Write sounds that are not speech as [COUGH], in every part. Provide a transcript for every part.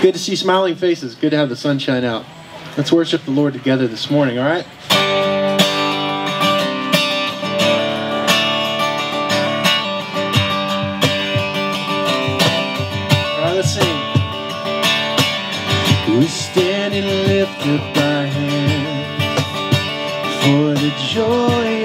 Good to see smiling faces. Good to have the sunshine out. Let's worship the Lord together this morning, all right? Let's sing. We stand and lift up our hands, for the joy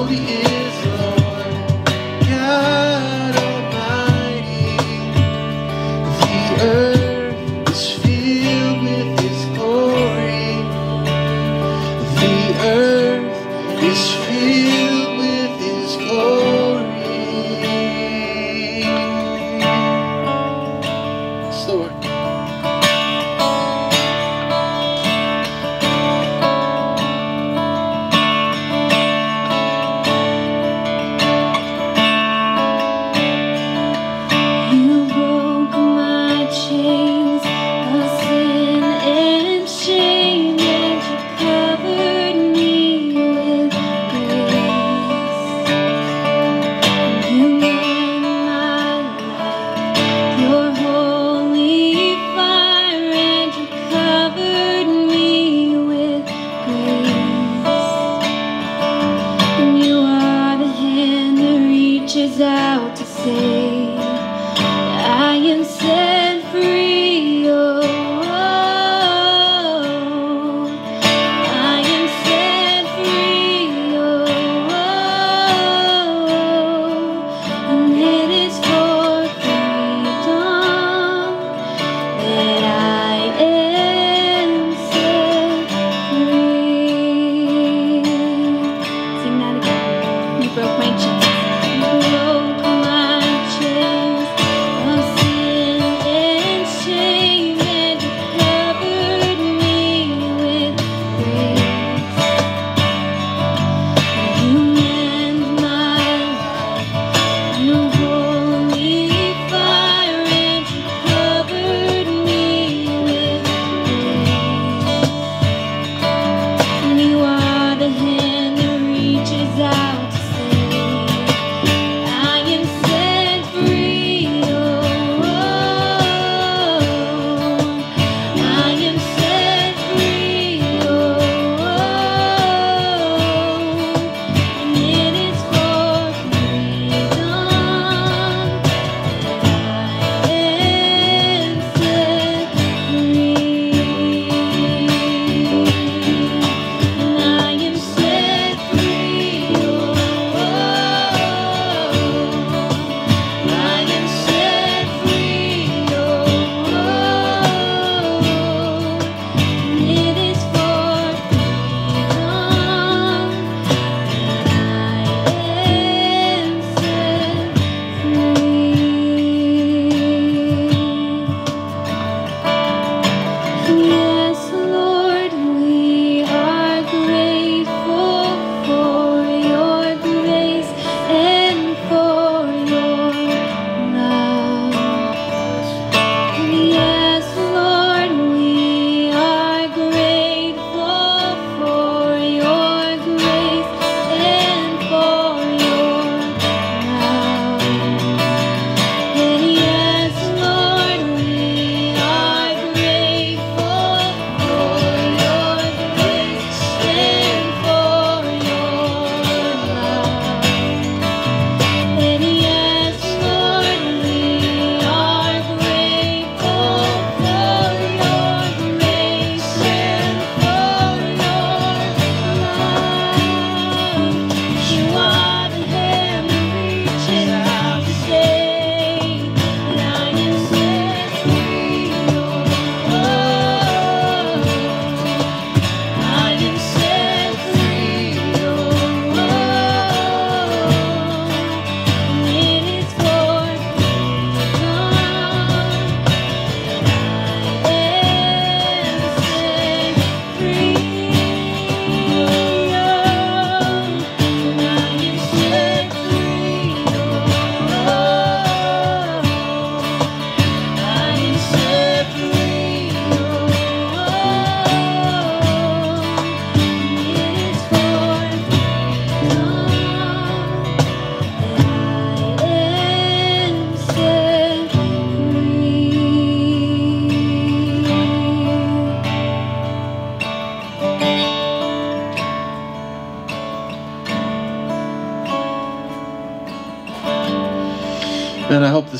holy is.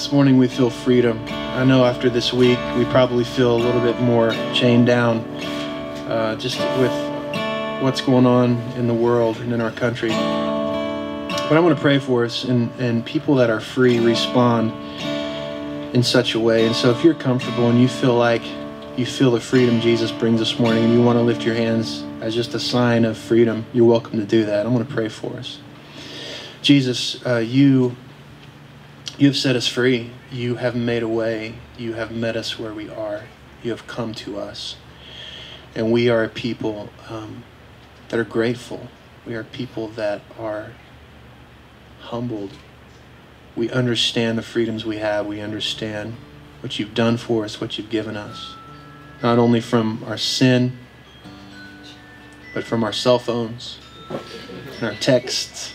This morning we feel freedom. I know after this week we probably feel a little bit more chained down uh, just with what's going on in the world and in our country. But I want to pray for us and, and people that are free respond in such a way. And so if you're comfortable and you feel like you feel the freedom Jesus brings this morning and you want to lift your hands as just a sign of freedom, you're welcome to do that. I'm going to pray for us. Jesus, uh, you you have set us free. You have made a way. You have met us where we are. You have come to us. And we are a people um, that are grateful. We are people that are humbled. We understand the freedoms we have. We understand what you've done for us, what you've given us. Not only from our sin, but from our cell phones and our texts.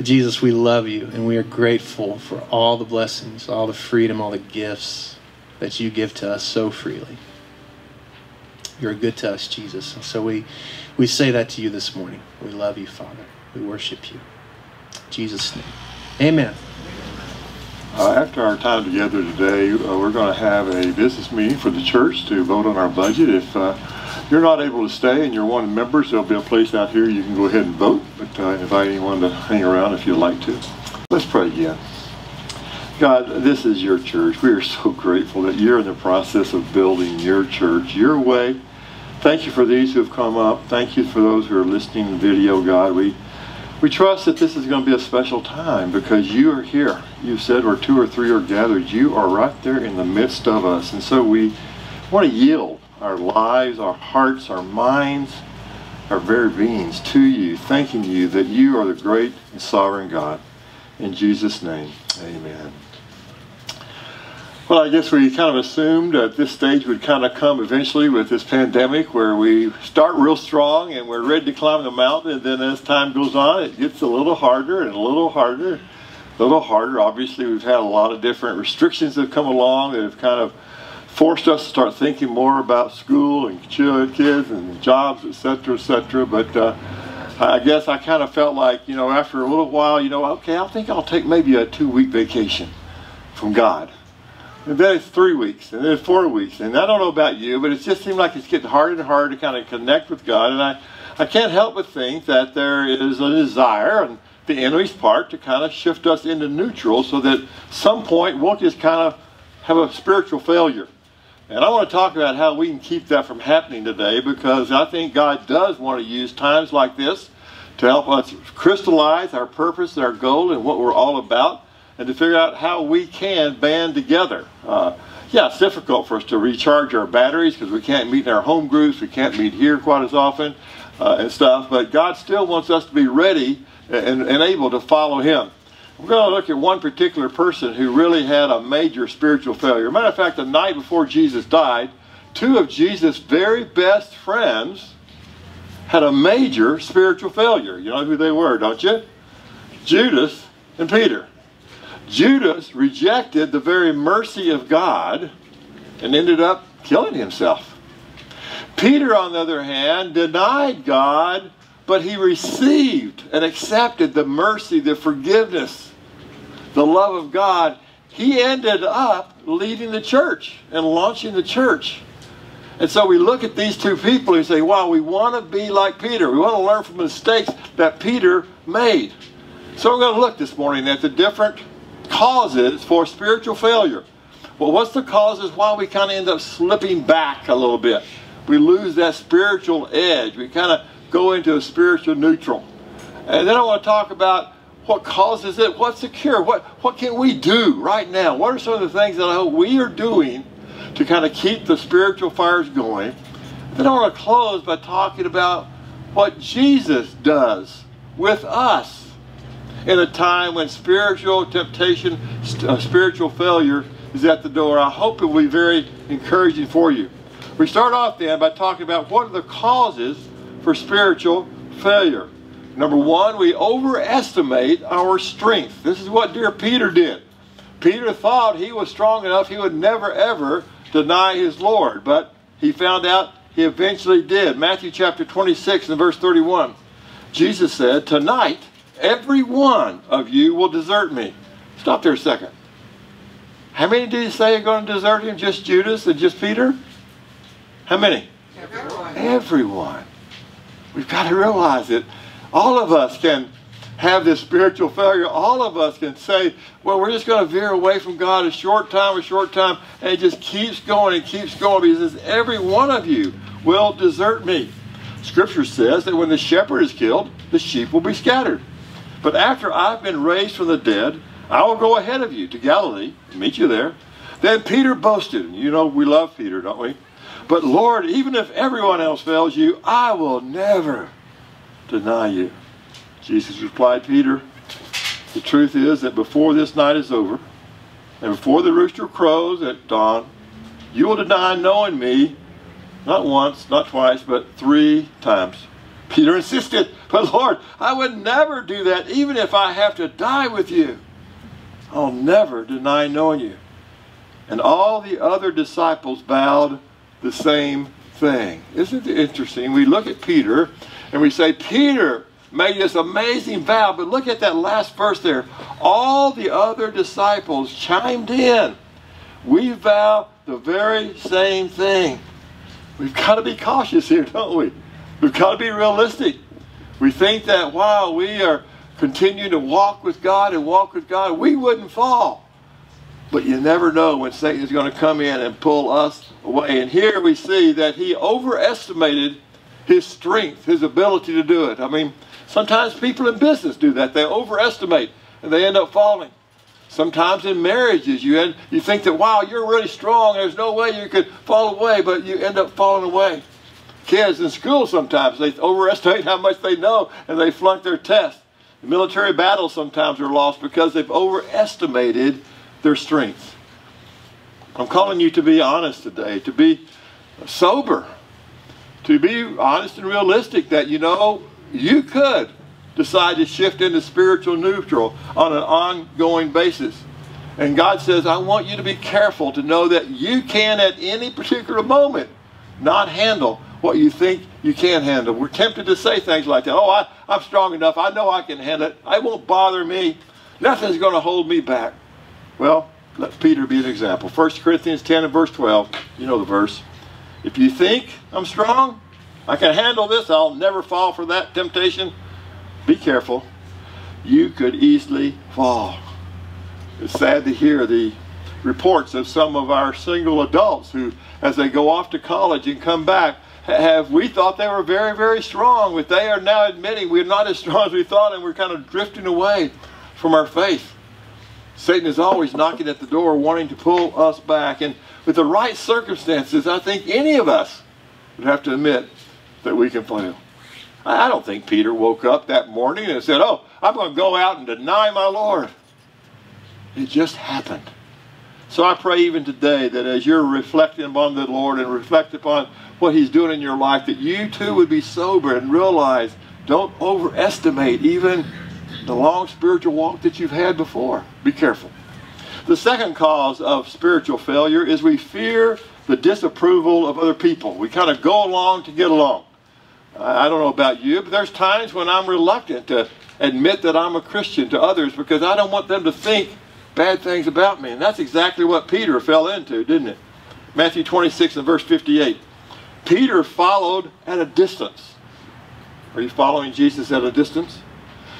But Jesus, we love you and we are grateful for all the blessings, all the freedom, all the gifts that you give to us so freely. You're good to us, Jesus. And so we, we say that to you this morning. We love you, Father. We worship you. In Jesus' name. Amen. Uh, after our time together today, uh, we're going to have a business meeting for the church to vote on our budget. If uh, you're not able to stay and you're one of the members, there'll be a place out here you can go ahead and vote. But uh, invite anyone to hang around if you'd like to. Let's pray again. God, this is your church. We are so grateful that you're in the process of building your church your way. Thank you for these who have come up. Thank you for those who are listening to video, God. We we trust that this is going to be a special time because you are here. You said where two or three are gathered, you are right there in the midst of us. And so we want to yield our lives, our hearts, our minds, our very beings to you, thanking you that you are the great and sovereign God. In Jesus' name, amen. Well, I guess we kind of assumed that this stage would kind of come eventually with this pandemic where we start real strong and we're ready to climb the mountain, and then as time goes on, it gets a little harder and a little harder, a little harder. Obviously, we've had a lot of different restrictions that have come along that have kind of forced us to start thinking more about school and kids and jobs, etc., etc. But uh, I guess I kind of felt like, you know, after a little while, you know, okay, I think I'll take maybe a two week vacation from God and then it's three weeks, and then it's four weeks. And I don't know about you, but it just seems like it's getting harder and harder to kind of connect with God. And I, I can't help but think that there is a desire on the enemy's part to kind of shift us into neutral so that some point we'll just kind of have a spiritual failure. And I want to talk about how we can keep that from happening today because I think God does want to use times like this to help us crystallize our purpose, our goal, and what we're all about and to figure out how we can band together. Uh, yeah, it's difficult for us to recharge our batteries because we can't meet in our home groups, we can't meet here quite as often uh, and stuff, but God still wants us to be ready and, and able to follow Him. We're going to look at one particular person who really had a major spiritual failure. Matter of fact, the night before Jesus died, two of Jesus' very best friends had a major spiritual failure. You know who they were, don't you? Judas and Peter. Judas rejected the very mercy of God and ended up killing himself. Peter, on the other hand, denied God, but he received and accepted the mercy, the forgiveness, the love of God. He ended up leading the church and launching the church. And so we look at these two people and say, wow, we want to be like Peter. We want to learn from the mistakes that Peter made. So we're going to look this morning at the different causes for spiritual failure. Well, what's the causes why we kind of end up slipping back a little bit? We lose that spiritual edge. We kind of go into a spiritual neutral. And then I want to talk about what causes it, what's the cure, what, what can we do right now? What are some of the things that I hope we are doing to kind of keep the spiritual fires going? Then I want to close by talking about what Jesus does with us in a time when spiritual temptation, uh, spiritual failure is at the door. I hope it will be very encouraging for you. We start off then by talking about what are the causes for spiritual failure. Number one, we overestimate our strength. This is what dear Peter did. Peter thought he was strong enough he would never ever deny his Lord, but he found out he eventually did. Matthew chapter 26 and verse 31. Jesus said, Tonight Every one of you will desert me. Stop there a second. How many did he say are going to desert him? Just Judas and just Peter? How many? Everyone. Everyone. We've got to realize that all of us can have this spiritual failure. All of us can say, well, we're just going to veer away from God a short time, a short time, and it just keeps going and keeps going. He says, every one of you will desert me. Scripture says that when the shepherd is killed, the sheep will be scattered. But after I've been raised from the dead, I will go ahead of you to Galilee and meet you there. Then Peter boasted. You know, we love Peter, don't we? But Lord, even if everyone else fails you, I will never deny you. Jesus replied, Peter, the truth is that before this night is over, and before the rooster crows at dawn, you will deny knowing me, not once, not twice, but three times. Peter insisted, but Lord, I would never do that, even if I have to die with you. I'll never deny knowing you. And all the other disciples bowed the same thing. Isn't it interesting? We look at Peter and we say, Peter made this amazing vow, but look at that last verse there. All the other disciples chimed in. We vow the very same thing. We've got to be cautious here, don't we? We've got to be realistic. We think that while we are continuing to walk with God and walk with God, we wouldn't fall. But you never know when Satan is going to come in and pull us away. And here we see that he overestimated his strength, his ability to do it. I mean, sometimes people in business do that. They overestimate and they end up falling. Sometimes in marriages, you, end, you think that, wow, you're really strong. There's no way you could fall away, but you end up falling away. Kids in school sometimes, they overestimate how much they know and they flunk their test. The military battles sometimes are lost because they've overestimated their strength. I'm calling you to be honest today, to be sober, to be honest and realistic that you know you could decide to shift into spiritual neutral on an ongoing basis. And God says, I want you to be careful to know that you can at any particular moment not handle what you think you can handle. We're tempted to say things like that. Oh, I, I'm strong enough. I know I can handle it. It won't bother me. Nothing's going to hold me back. Well, let Peter be an example. 1 Corinthians 10 and verse 12. You know the verse. If you think I'm strong, I can handle this, I'll never fall for that temptation. Be careful. You could easily fall. It's sad to hear the reports of some of our single adults who, as they go off to college and come back, have we thought they were very, very strong, but they are now admitting we're not as strong as we thought, and we're kind of drifting away from our faith. Satan is always knocking at the door, wanting to pull us back. And with the right circumstances, I think any of us would have to admit that we can fail. I don't think Peter woke up that morning and said, Oh, I'm going to go out and deny my Lord. It just happened. So I pray even today that as you're reflecting upon the Lord and reflect upon what He's doing in your life, that you too would be sober and realize don't overestimate even the long spiritual walk that you've had before. Be careful. The second cause of spiritual failure is we fear the disapproval of other people. We kind of go along to get along. I don't know about you, but there's times when I'm reluctant to admit that I'm a Christian to others because I don't want them to think bad things about me. And that's exactly what Peter fell into, didn't it? Matthew 26 and verse 58. Peter followed at a distance. Are you following Jesus at a distance?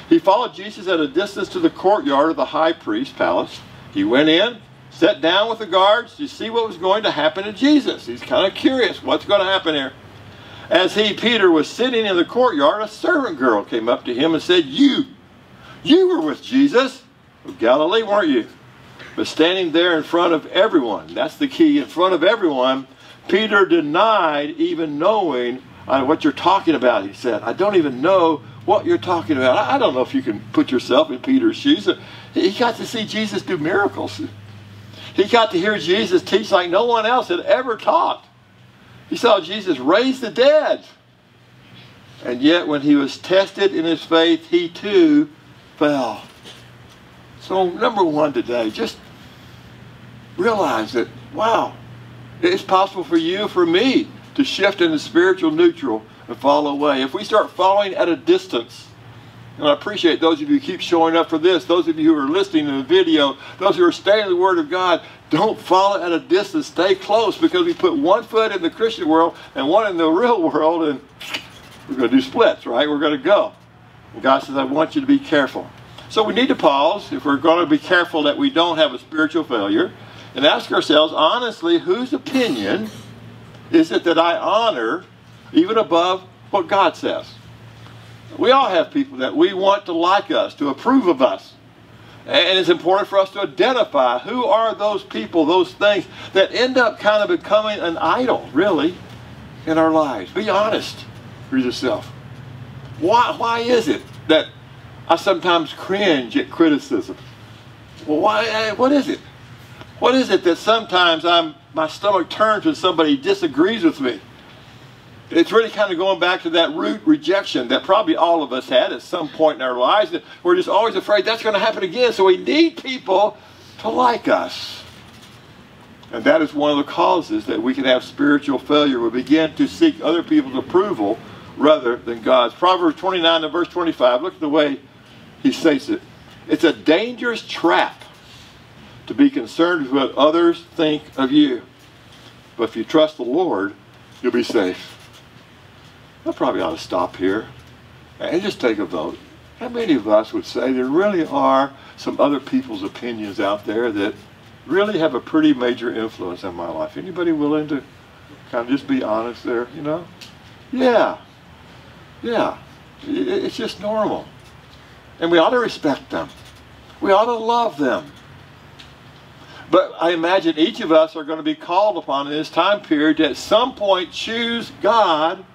He followed Jesus at a distance to the courtyard of the high priest's palace. He went in, sat down with the guards to see what was going to happen to Jesus. He's kind of curious what's going to happen here. As he, Peter, was sitting in the courtyard, a servant girl came up to him and said, You, you were with Jesus of Galilee, weren't you? But standing there in front of everyone, that's the key, in front of everyone, Peter denied even knowing uh, what you're talking about, he said. I don't even know what you're talking about. I don't know if you can put yourself in Peter's shoes. He got to see Jesus do miracles. He got to hear Jesus teach like no one else had ever taught. He saw Jesus raise the dead. And yet, when he was tested in his faith, he too fell. So, number one today, just realize that, wow, it's possible for you, for me, to shift into spiritual neutral and fall away. If we start following at a distance, and I appreciate those of you who keep showing up for this, those of you who are listening to the video, those who are staying in the Word of God, don't follow at a distance. Stay close because we put one foot in the Christian world and one in the real [LAUGHS] world, and we're going to do splits, right? We're going to go. And God says, I want you to be careful. So we need to pause if we're going to be careful that we don't have a spiritual failure and ask ourselves honestly, whose opinion is it that I honor even above what God says? We all have people that we want to like us, to approve of us. And it's important for us to identify who are those people, those things that end up kind of becoming an idol, really, in our lives. Be honest with yourself. Why, why is it that I sometimes cringe at criticism? Well, why, eh, what is it? What is it that sometimes I'm, my stomach turns when somebody disagrees with me? It's really kind of going back to that root rejection that probably all of us had at some point in our lives. We're just always afraid that's going to happen again. So we need people to like us. And that is one of the causes that we can have spiritual failure. We begin to seek other people's approval rather than God's. Proverbs 29 and verse 25, look at the way he states it. It's a dangerous trap to be concerned with what others think of you. But if you trust the Lord, you'll be safe. I probably ought to stop here and just take a vote. How many of us would say there really are some other people's opinions out there that really have a pretty major influence on my life? Anybody willing to kind of just be honest there, you know? Yeah. Yeah. It's just normal. And we ought to respect them. We ought to love them. But I imagine each of us are going to be called upon in this time period to at some point choose God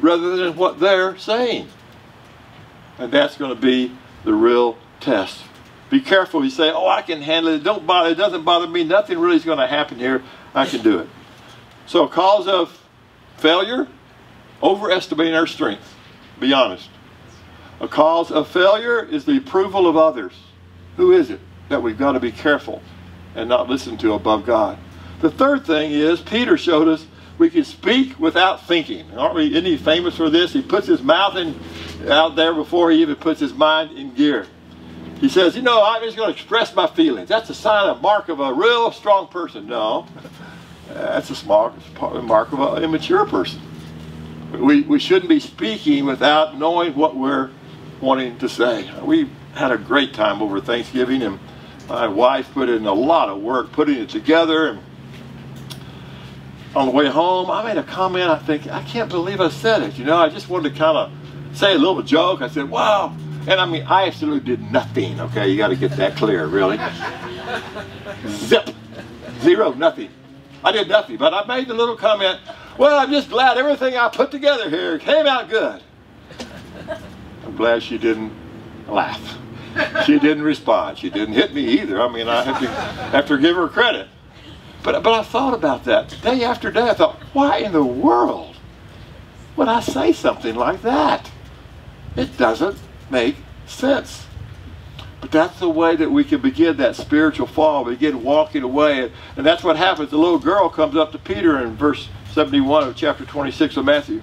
rather than what they're saying. And that's going to be the real test. Be careful. You say, oh, I can handle it. Don't bother. It doesn't bother me. Nothing really is going to happen here. I can do it. So cause of failure, overestimating our strength. Be honest. A cause of failure is the approval of others. Who is it that we've got to be careful and not listen to above God? The third thing is Peter showed us we can speak without thinking. Aren't we? Isn't he famous for this? He puts his mouth in, out there before he even puts his mind in gear. He says, you know, I'm just going to express my feelings. That's a sign, a mark of a real strong person. No, that's a small, mark of an immature person. We, we shouldn't be speaking without knowing what we're wanting to say. We had a great time over Thanksgiving, and my wife put in a lot of work putting it together. And on the way home, I made a comment. I think, I can't believe I said it. You know, I just wanted to kind of say a little joke. I said, wow. And I mean, I absolutely did nothing, okay? You got to get that clear, really. Zip. Zero, nothing. I did nothing, but I made the little comment, well, I'm just glad everything I put together here came out good. I'm glad she didn't laugh. She didn't respond. She didn't hit me either. I mean, I have to, have to give her credit. But, but I thought about that day after day. I thought, why in the world would I say something like that? It doesn't make sense. But that's the way that we can begin that spiritual fall, begin walking away. And that's what happens. The little girl comes up to Peter in verse 71 of chapter 26 of Matthew.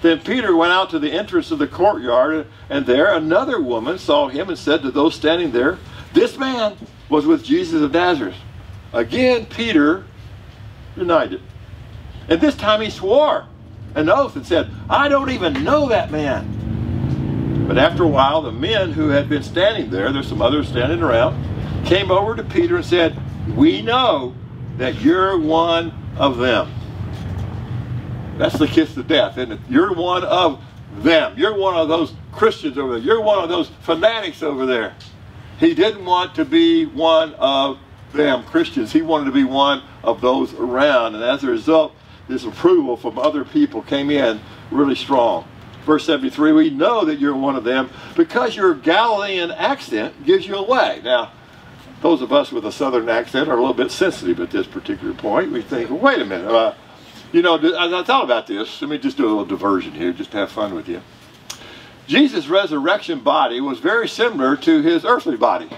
Then Peter went out to the entrance of the courtyard, and there another woman saw him and said to those standing there, This man was with Jesus of Nazareth. Again, Peter denied it. And this time he swore an oath and said, I don't even know that man. But after a while, the men who had been standing there, there's some others standing around, came over to Peter and said, We know that you're one of them. That's the kiss of death, isn't it? You're one of them. You're one of those Christians over there. You're one of those fanatics over there. He didn't want to be one of them Christians. He wanted to be one of those around. And as a result, this approval from other people came in really strong. Verse 73, we know that you're one of them because your Galilean accent gives you away. Now, those of us with a southern accent are a little bit sensitive at this particular point. We think, well, wait a minute. Uh, you know, I thought about this. Let me just do a little diversion here, just to have fun with you. Jesus' resurrection body was very similar to his earthly body.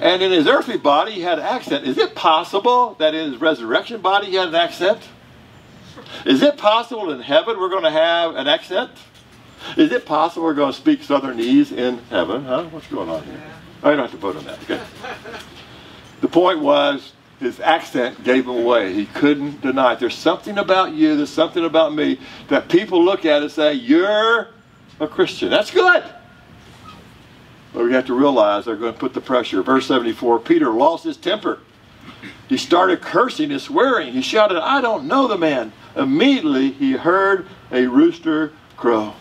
And in his earthly body, he had an accent. Is it possible that in his resurrection body, he had an accent? Is it possible in heaven we're going to have an accent? Is it possible we're going to speak Southernese in heaven? Huh? What's going on here? Oh, I don't have to vote on that. Okay. The point was, his accent gave him away. He couldn't deny it. There's something about you, there's something about me that people look at and say, You're a Christian. That's good. But we have to realize they're going to put the pressure. Verse 74 Peter lost his temper. He started cursing and swearing. He shouted, I don't know the man. Immediately he heard a rooster crow.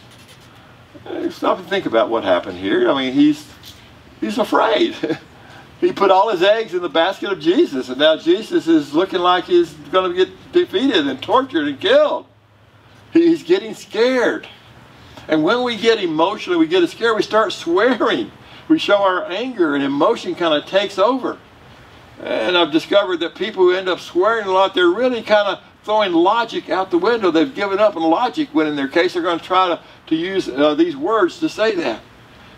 Stop and think about what happened here. I mean, he's he's afraid. [LAUGHS] he put all his eggs in the basket of Jesus, and now Jesus is looking like he's going to get defeated and tortured and killed. He's getting scared. And when we get emotional, we get scared, we start [LAUGHS] swearing. We show our anger, and emotion kind of takes over. And I've discovered that people who end up swearing a lot, they're really kind of throwing logic out the window. They've given up on logic when, in their case, they're going to try to, to use uh, these words to say that.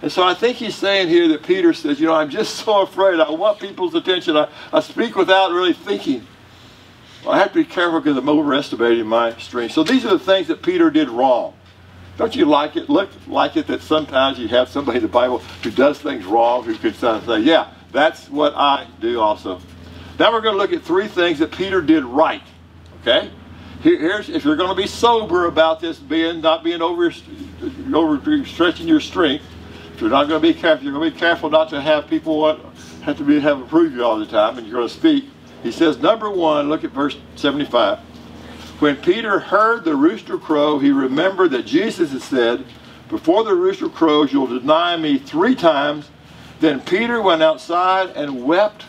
And so I think he's saying here that Peter says, you know, I'm just [LAUGHS] so afraid. I want people's attention. I, I speak without really thinking. I have to be careful because I'm overestimating my strength. So these are the things that Peter did wrong. Don't you like it? Look like it that sometimes you have somebody in the Bible who does things wrong who can say, yeah, that's what I do also. Now we're going to look at three things that Peter did right. Okay? Here's if you're going to be sober about this being not being over over stretching your strength. If you're not going to be careful, you're going to be careful not to have people want have to be have approve you all the time, and you're going to speak. He says, number one, look at verse 75. When Peter heard the rooster crow, he remembered that Jesus had said, Before the rooster crows, you'll deny me three times. Then Peter went outside and wept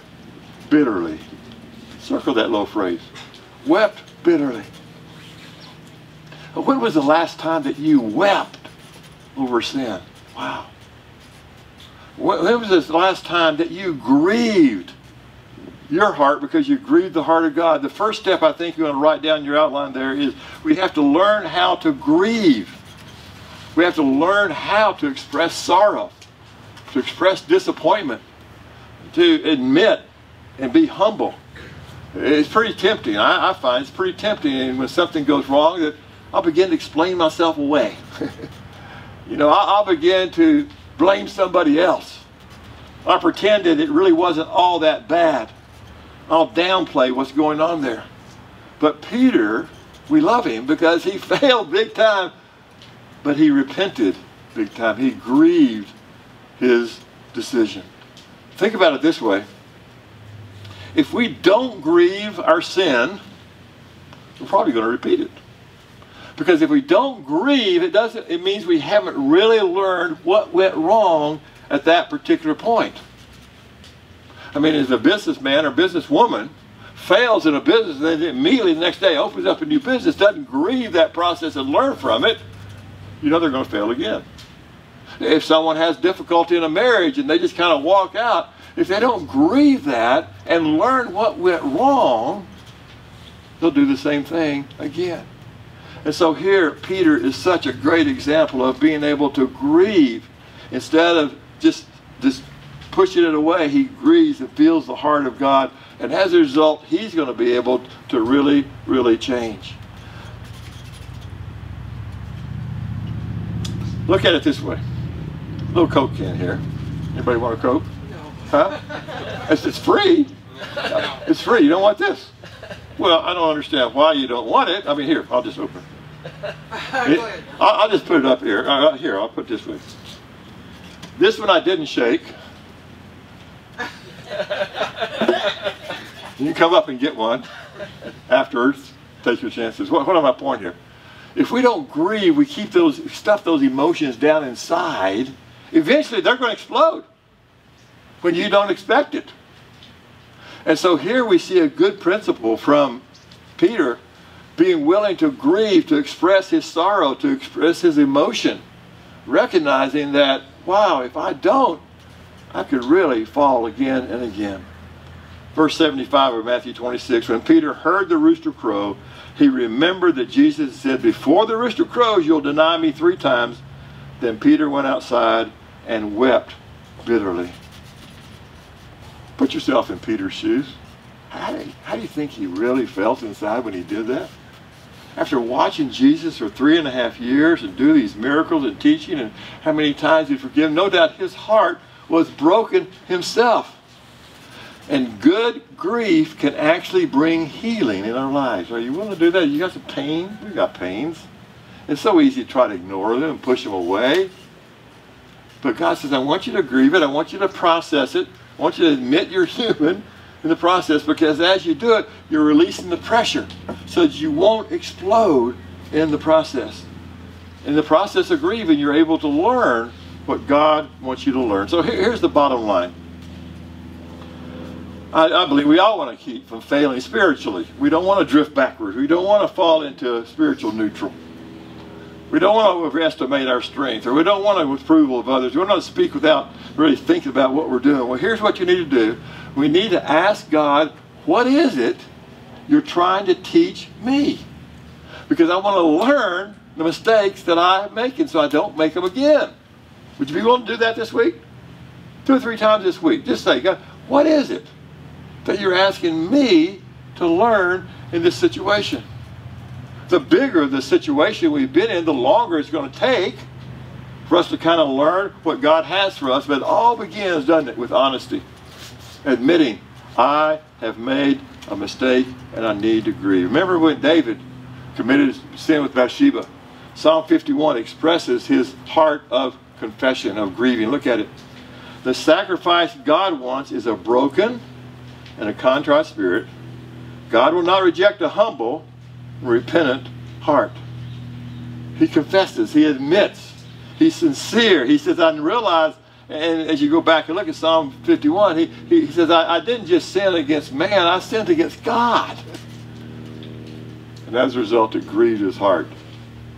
bitterly. Circle that little phrase. Wept bitterly. When was the last time that you wept over sin? Wow. When was the last time that you grieved your heart because you grieved the heart of God? The first step I think you want to write down your outline there is we have to learn how to grieve. We have to learn how to express sorrow, to express disappointment, to admit and be humble. It's pretty tempting. I, I find it's pretty tempting and when something goes wrong that I'll begin to explain myself away. [LAUGHS] you know, I, I'll begin to blame somebody else. I pretend that it really wasn't all that bad. I'll downplay what's going on there. But Peter, we love him because he [LAUGHS] failed big time, but he repented big time. He grieved his decision. Think about it this way. If we don't grieve our sin, we're probably going to repeat it. Because if we don't grieve, it doesn't it means we haven't really learned what went wrong at that particular point. I mean, as a businessman or businesswoman fails in a business and then immediately the next day opens up a new business, doesn't grieve that process and learn from it, you know they're going to fail again. If someone has difficulty in a marriage and they just kind of walk out, if they don't grieve that and learn what went wrong, they'll do the same thing again. And so here, Peter is such a great example of being able to grieve instead of just, just pushing it away. He grieves and feels the heart of God. And as a result, he's going to be able to really, really change. Look at it this way. A Little Coke can here. Anybody want a Coke? Huh? It's, it's free. It's free. You don't want this. Well, I don't understand why you don't want it. I mean, here, I'll just open [LAUGHS] it. It- I'll, I'll just put it up here. Uh, here, I'll put this one. This one I didn't shake. [LAUGHS] You can come up and get one afterwards. Take your chances. What, what am I pointing here? If we don't grieve, we keep those stuff those emotions down inside. Eventually, they're going to explode when you don't expect it. And so here we see a good principle from Peter being willing to grieve, to express his sorrow, to express his emotion, recognizing that, wow, if I don't, I could really fall again and again. Verse 75 of Matthew 26 When Peter heard the rooster crow, he remembered that Jesus said, Before the rooster crows, you'll deny me three times. Then Peter went outside and wept bitterly. Put yourself in Peter's shoes. How do, how do you think he really felt inside when he did that? After watching Jesus for three and a half years and do these miracles and teaching and how many times he forgiven, no doubt his heart was broken himself. And good grief can actually bring healing in our lives. Are you willing to do that? You got some pain? We've got pains. It's so easy to try to ignore them and push them away. But God says, I want you to grieve it. I want you to process it. I want you to admit you're [LAUGHS] human in the process because as you do it, you're releasing the pressure so that you won't explode in the process. in the process of grieving, you're able to learn what God wants you to learn. So here- here's the bottom line. I, I believe we all want to keep from failing spiritually. We don't want to drift backwards. We don't want to fall into spiritual neutral. We don't want to overestimate our strength, or we don't want to approval of others. We don't want to speak without really thinking about what we're doing. Well, here's what you need to do. We need to ask God, what is it you're trying to teach me? Because I want to learn the mistakes that I'm making so I don't make them again. Would you be willing to do that this week? Two or three times this week. Just say, God, uh, what is it that you're asking me to learn in this situation? The bigger the situation we've been in, the longer it's going to take for us to kind of learn what God has for us. But it all begins, doesn't it, with honesty. Admitting, I have made a mistake and I need to grieve. Remember when David committed sin with Bathsheba? Psalm 51 expresses his heart of confession, of grieving. Look at it. The sacrifice God wants is a broken and a contrite spirit. God will not reject a humble, repentant heart. He confesses, he admits, he's sincere. He says, I didn't realize, and as you go back and look at Psalm 51, he, he says, I, I didn't just sin against man, I sinned against God. And as a result, it grieved his heart.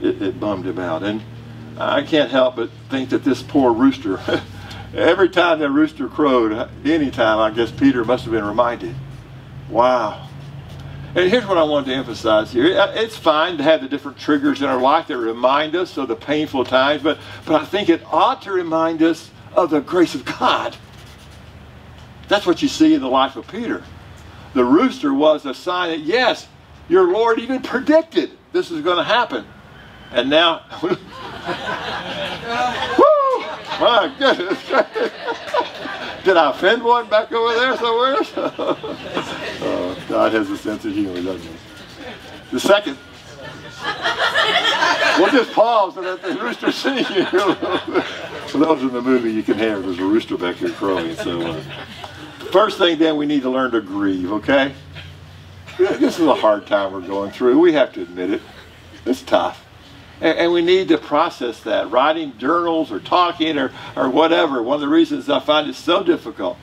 It, it bummed him out. And I can't help but think that this poor rooster, [LAUGHS] every time that rooster crowed, anytime, I guess Peter must have been reminded, wow. And here's what I wanted to emphasize here. Uh, It's fine to have the different triggers in our life that remind us of the painful times, but, but I think it ought to remind us of the grace of God. That's what you see in the life of Peter. The rooster was a sign that, yes, your Lord even predicted this is going to happen. And now, [LAUGHS] woo, my goodness. Did I offend one back over there somewhere? [LAUGHS] oh, God has a sense of humor, doesn't he? The second, we'll just pause and let the rooster sing. [LAUGHS] For those in the movie, you can hear there's a rooster back here crowing. So, uh, first thing, then, we need to learn to grieve. Okay? This is a hard time we're going through. We have to admit it. It's tough. And, and we need to process that. Writing journals or talking or, or whatever. One of the reasons I find it so difficult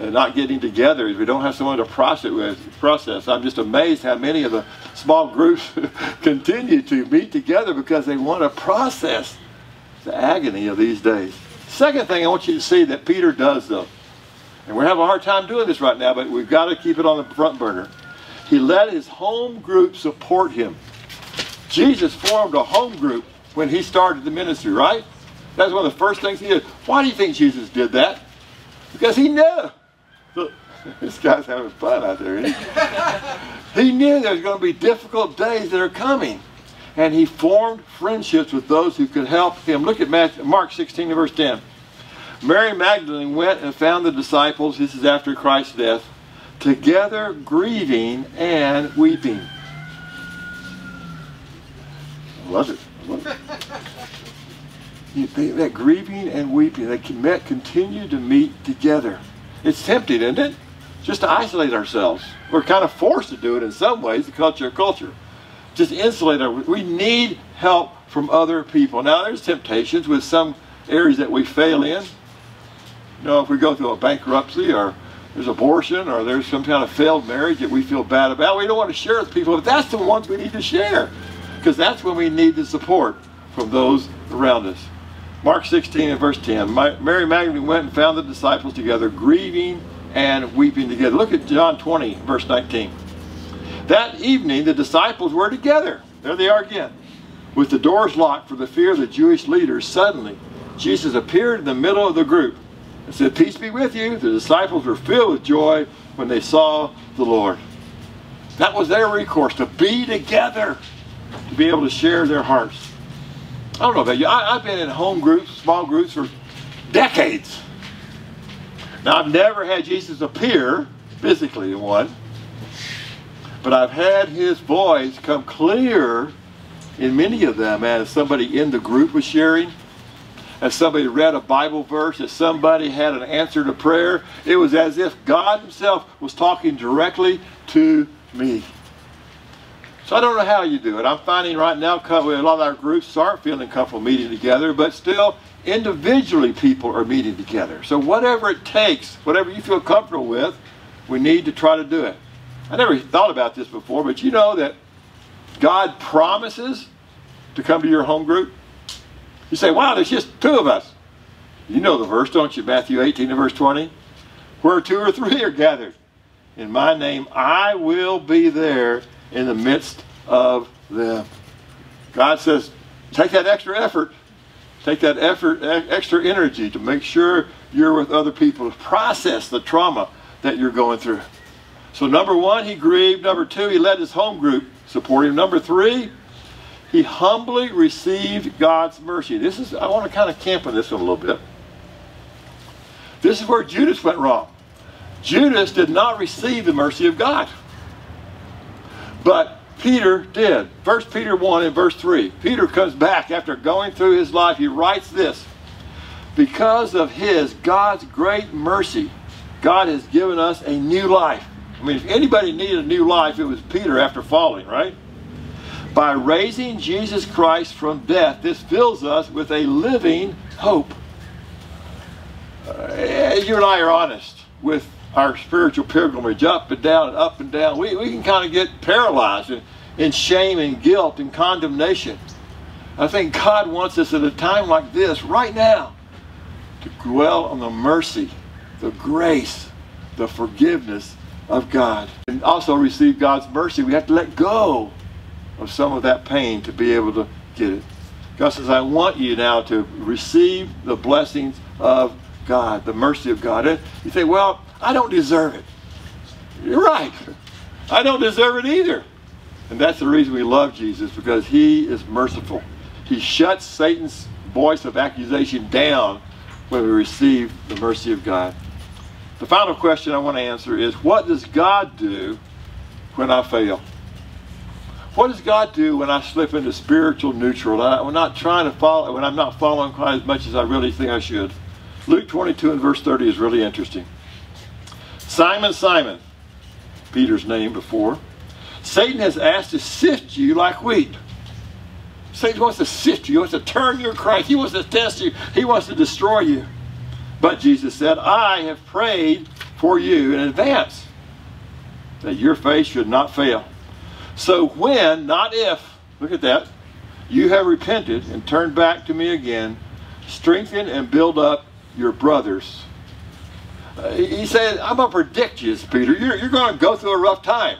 uh, not getting together is we don't have someone to process with. Process. I'm just amazed how many of the small groups [LAUGHS] continue to meet together because they want to process the agony of these days. Second thing I want you to see that Peter does though, and we're having a hard time doing this right now, but we've got to keep it on the front burner. He let his home group support him. Jesus formed a home group when he started the ministry, right? That's one of the first things he did. Why do you think Jesus did that? Because he knew. [LAUGHS] This guy's having fun out there. Isn't he? [LAUGHS] he knew there's going to be difficult days that are coming. And he formed friendships with those who could help him. Look at Matthew, Mark 16 verse 10. Mary Magdalene went and found the disciples, this is after Christ's death, together grieving and weeping. Love it. Love it. They- that grieving and weeping, they met, continue to meet together. It's tempting, isn't it? Just to isolate ourselves. We're kind of forced to do it in some ways, the culture of culture. Just insulate ourselves. We need help from other people. Now, there's temptations with some areas that we fail in. You know, if we go through a bankruptcy or there's abortion or there's some kind of failed marriage that we feel bad about, we don't want to share with people, but that's the ones we need to share because that's when we need the support from those around us. Mark 16 and verse 10. Mary Magdalene went and found the disciples together, grieving and weeping together. Look at John 20, verse 19. That evening, the disciples were together. There they are again. With the doors locked for the fear of the Jewish leaders, suddenly Jesus appeared in the middle of the group and said, Peace be with you. The disciples were filled with joy when they saw the Lord. That was their recourse, to be together, to be able to share their hearts. I don't know about you. I, I've been in home groups, small groups for decades. Now, I've never had Jesus appear physically in one, but I've had his voice come clear in many of them as somebody in the group was sharing, as somebody read a Bible verse, as somebody had an answer to prayer. It was as if God himself was talking directly to me. So I don't know how you do it. I'm finding right now a lot of our groups aren't feeling comfortable meeting together, but still individually people are meeting together. So whatever it takes, whatever you feel comfortable with, we need to try to do it. I never thought about this before, but you know that God promises to come to your home group. You say, wow, there's just two of us. You know the verse, don't you? Matthew 18 and verse 20. Where two or three are gathered in my name, I will be there in the midst of them. God says, take that extra effort, take that effort, extra energy to make sure you're with other people to process the trauma that you're going through. So number one, he grieved. Number two, he led his home group support him. Number three, he humbly received God's mercy. This is, I want to kind of camp on this one a little bit. This is where Judas went wrong. Judas did not receive the mercy of God. But Peter did. First Peter 1 and verse 3. Peter comes back after going through his life. He writes this Because of his, God's great mercy, God has given us a new life. I mean, if anybody needed a new life, it was Peter after falling, right? By raising Jesus Christ from death, this fills us with a living hope. Uh, you and I are honest with our spiritual pilgrimage up and down and up and down, we, we can kind of get paralyzed in, in shame and guilt and condemnation. I think God wants us at a time like this, right now, to dwell on the mercy, the grace, the forgiveness of God. And also receive God's mercy, we have to let go of some of that pain to be able to get it. God says, I want you now to receive the blessings of God, the mercy of God. And you say, well, I don't deserve it. You're right. I don't deserve it either. And that's the reason we love Jesus, because he is merciful. He shuts Satan's voice of accusation down when we receive the mercy of God. The final question I want to answer is what does God do when I fail? What does God do when I slip into spiritual neutral? I'm not trying to follow, when I'm not following quite as much as I really think I should. Luke 22 and verse 30 is really interesting. Simon, Simon, Peter's name before, Satan has asked to sift you like wheat. Satan wants to sift you. He wants to turn your Christ. He wants to test you. He wants to destroy you. But Jesus said, I have prayed for you in advance that your faith should not fail. So when, not if, look at that, you have repented and turned back to me again, strengthen and build up your brothers Uh, he said, I'm going to predict you, Peter. You're, you're going to go through a rough time.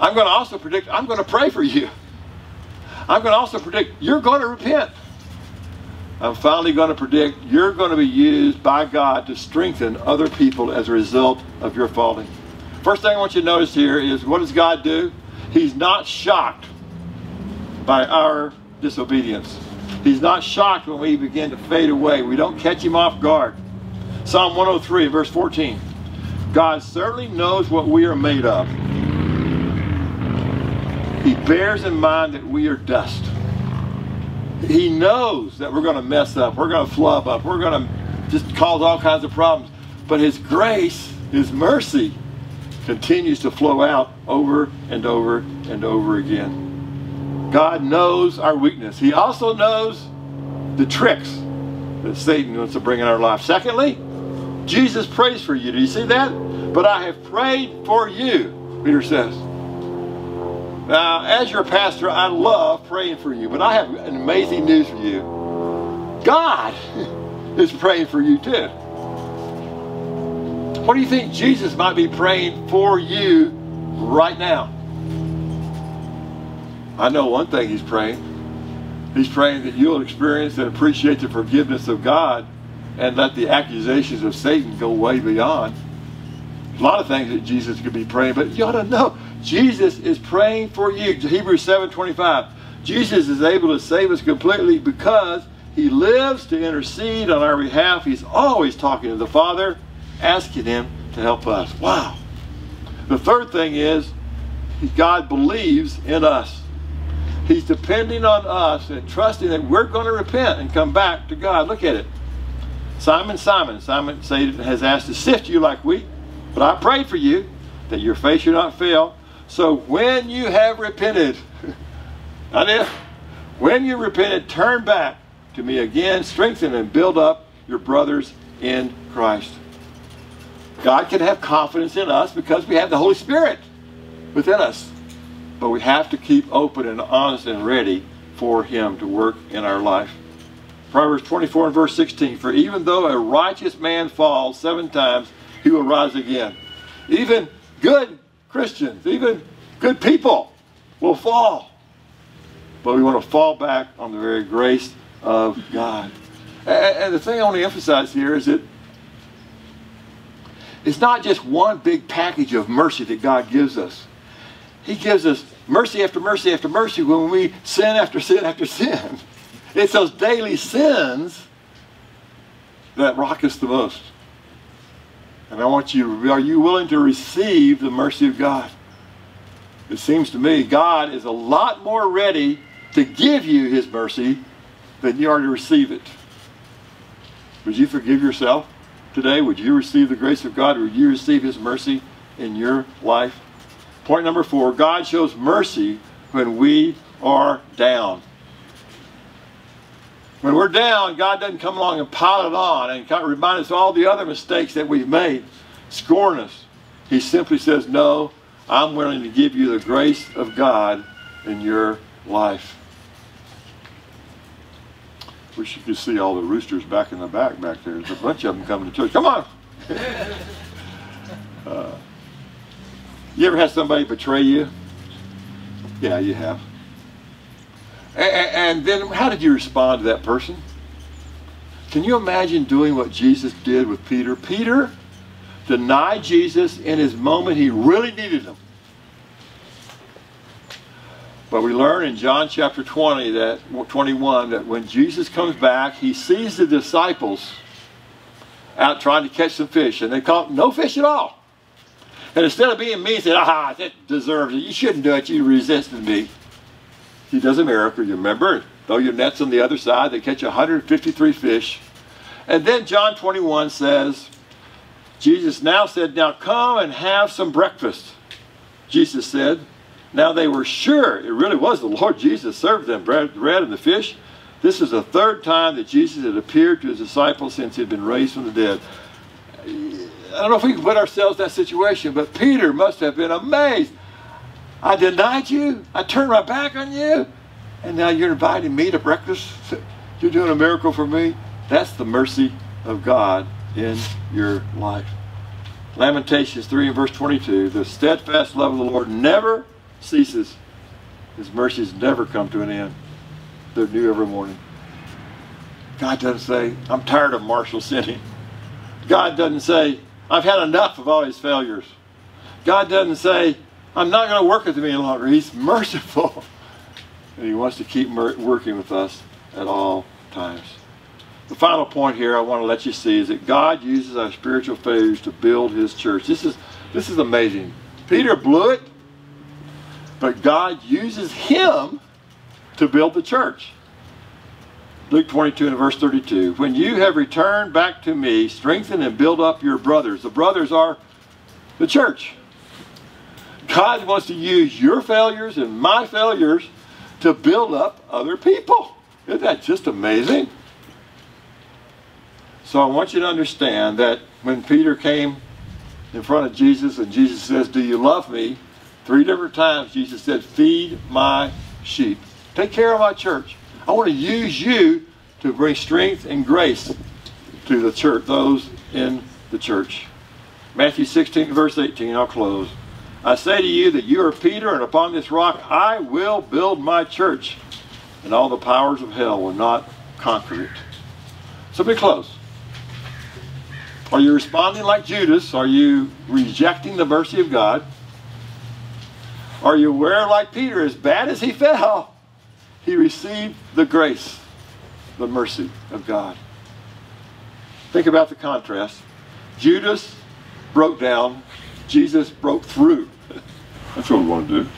I'm going to also predict, I'm going to pray for you. I'm going to also predict you're going to repent. I'm finally going to predict you're going to be used by God to strengthen other people as a result of your falling. First thing I want you to notice here is what does God do? He's not shocked by our disobedience. He's not shocked when we begin to fade away. We don't catch him off guard. Psalm 103, verse 14. God certainly knows what we are made of. He bears in mind that we are dust. He knows that we're going to mess up. We're going to flub up. We're going to just cause all kinds of problems. But His grace, His mercy, continues to flow out over and over and over again. God knows our weakness. He also knows the tricks that Satan wants to bring in our life. Secondly, Jesus prays for you. Do you see that? But I have prayed for you, Peter says. Now, as your pastor, I love praying for you, but I have an amazing news for you. God [LAUGHS] is praying for you too. What do you think Jesus might be praying for you right now? I know one thing he's praying. He's praying that you'll experience and appreciate the forgiveness of God and let the accusations of Satan go way beyond. A lot of things that Jesus could be praying, but you ought to know Jesus is praying for you. Hebrews 7:25. Jesus is able to save us completely because he lives to intercede on our behalf. He's always talking to the Father, asking him to help us. Wow. The third thing is God believes in us. He's depending on us and trusting that we're going to repent and come back to God. Look at it. Simon, Simon, Simon Satan has asked to sift you like wheat, but I prayed for you that your faith should not fail. So when you have repented, [LAUGHS] not if, when you repented, turn back to me again, strengthen and build up your brothers in Christ. God can have confidence in us because we have the Holy Spirit within us. But we have to keep open and honest and ready for Him to work in our life. Proverbs 24 and verse 16 For even though a righteous man falls seven times, he will rise again. Even good Christians, even good people will fall. But we want to fall back on the very grace of God. And the thing I want to emphasize here is that it's not just one big package of mercy that God gives us. He gives us mercy after mercy after mercy when we sin after sin after [LAUGHS] sin. It's those daily sins that rock us the most. And I want you, are you willing to receive the mercy of God? It seems to me God is a lot more ready to give you his mercy than you are to receive it. Would you forgive yourself today? Would you receive the grace of God? Would you receive his mercy in your life? Point number four, God shows mercy when we are down. When we're down, God doesn't come along and pile it on and remind us of all the other mistakes that we've made, scorn us. He simply says, no, I'm willing to give you the grace of God in your life. Wish you could see all the roosters back in the back back there. There's a bunch of them coming to church. Come on! [LAUGHS] uh, you ever had somebody betray you? Yeah, you have. And, then how did you respond to that person? Can you imagine doing what Jesus did with Peter? Peter denied Jesus in his moment he really needed him. But we learn in John chapter 20 that 21 that when Jesus comes back, he sees the disciples out trying to catch some fish, and they caught no fish at all. And instead of being mean, said, "Ah, that deserves it. You shouldn't do it. You resisted me." He does a miracle. You remember? Throw your nets on the other side. They catch 153 fish. And then John 21 says, Jesus now said, Now come and have some breakfast. Jesus said, Now they were sure it really was the Lord Jesus served them bread, bread and the fish. This is the third time that Jesus had appeared to his disciples since he had been raised from the dead. I don't know if we can put ourselves in that situation, but Peter must have been amazed. I denied you. I turned my back on you. And now you're inviting me to breakfast. You're doing a miracle for me. That's the mercy of God in your life. Lamentations 3 and verse 22. The steadfast love of the Lord never ceases. His mercies never come to an end. They're new every morning. God doesn't say, I'm tired of Marshall sinning. God doesn't say, I've had enough of all his failures. God doesn't say, I'm not going to work with him any longer. He's merciful. [LAUGHS] And he wants to keep working with us at all times. The final point here I want to let you see is that God uses our spiritual failures to build his church. This is, this is amazing. Peter blew it, but God uses him to build the church. Luke 22 and verse 32. When you have returned back to me, strengthen and build up your brothers. The brothers are the church. God wants to use your failures and my failures to build up other people. Isn't that just amazing? So I want you to understand that when Peter came in front of Jesus and Jesus says, Do you love me? Three different times Jesus said, Feed my sheep. Take care of my church. I want to use you to bring strength and grace to the church, those in the church. Matthew 16, verse 18, I'll close. I say to you that you are Peter, and upon this rock I will build my church, and all the powers of hell will not conquer it. So be close. Are you responding like Judas? Are you rejecting the mercy of God? Are you aware, like Peter, as bad as he [LAUGHS] fell, he received the grace, the mercy of God? Think about the contrast. Judas broke down, Jesus broke through. That's what we want to do.